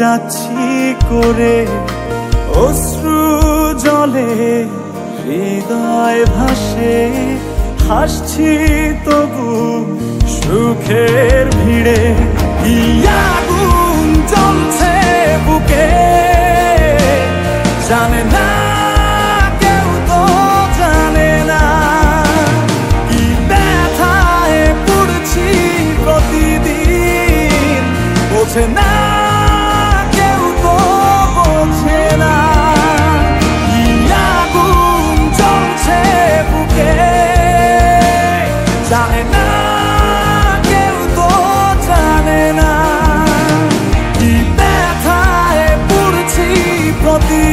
যাচ্ছি করে অশ্রু জলে হৃদয় ভাসে হাসছি তবু সুখের ভিড়ে। ইয়াগুন জ্বলছে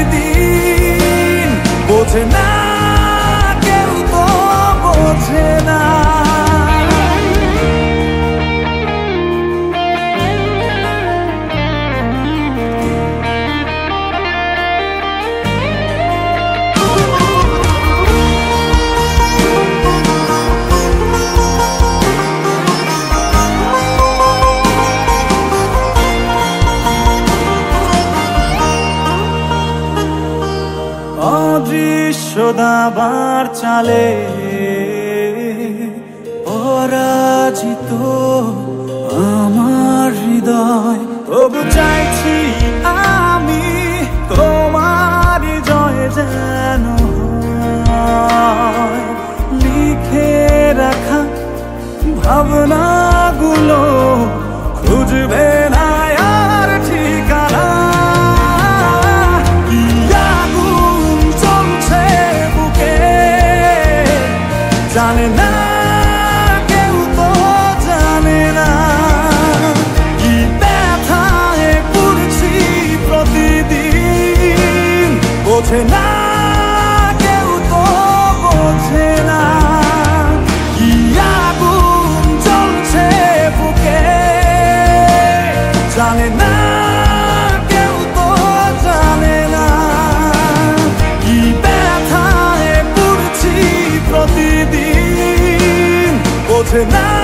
প্রতিদিন বোঝে না কেউ তো বোঝে না। দাবার চালে পরাজিত আমার হৃদয়। তবু চাইছি আমি তোমার জয় যেন লিখে রাখা ভাবনাগুলো বোঝে না, কেউ তো বোঝে না। কি আগুন জ্বলছে বুকে? জানে না, কেউ তো জানে না। কি ব্যথায় পড়ছি প্রতিদিন? বোঝে না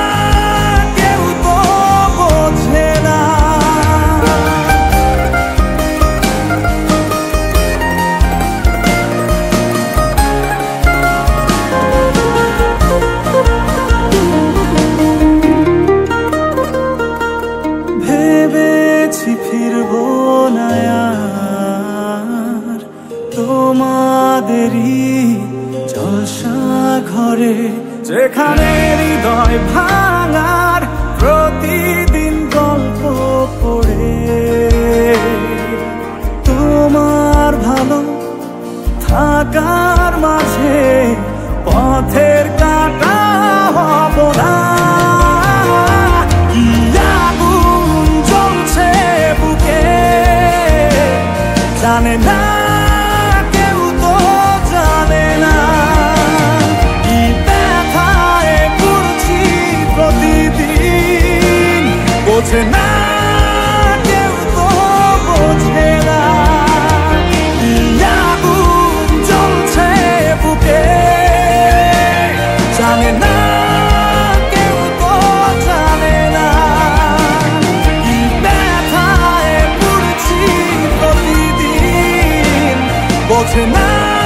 ভেবেছি ফিরবো না তোমাদেরই জলসা ঘরে যেখানে হৃদয় ভাঙার প্রতিদিন গল্প পড়ে। জানে না Você